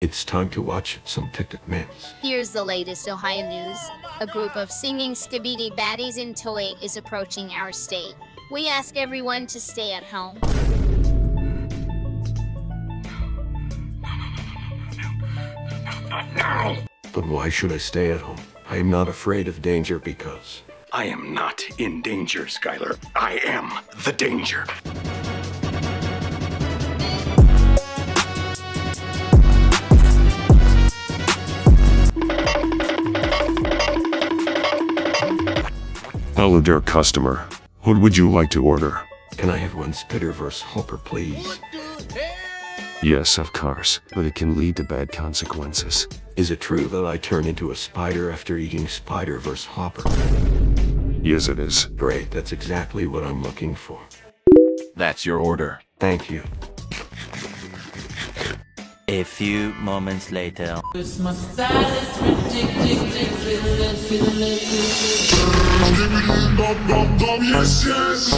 It's time to watch some TikTok memes. Here's the latest Ohio news. A group of singing skibidi baddies in Toy is approaching our state. We ask everyone to stay at home. But why should I stay at home? I am not afraid of danger because I am not in danger, Skyler. I am the danger. Hello dear customer. What would you like to order? can I have one Spider-Verse Whopper, please? Yes, of course, but it can lead to bad consequences. Is it true that I turn into a spider after eating Spider-Verse Whopper? Yes, it is. Great, that's exactly what I'm looking for. That's your order. Thank you. A few moments later. Yes, yes.